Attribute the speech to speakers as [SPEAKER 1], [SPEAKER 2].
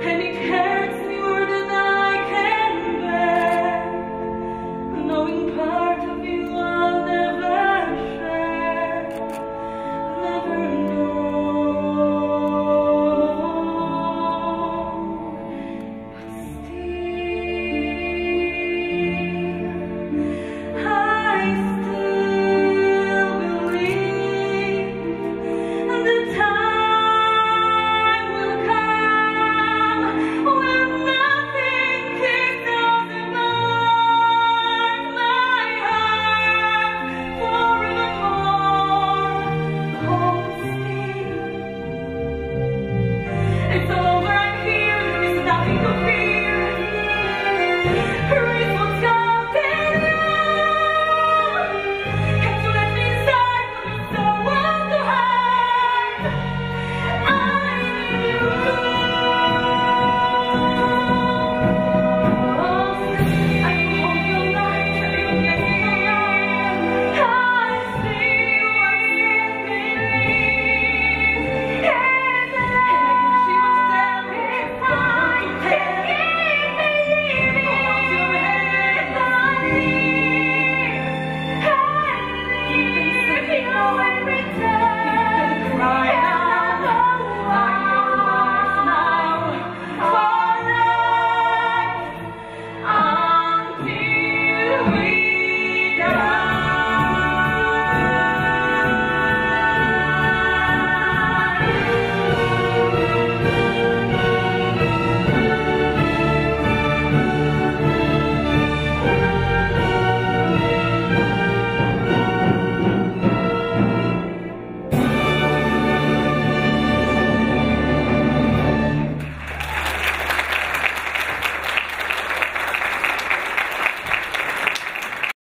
[SPEAKER 1] Henning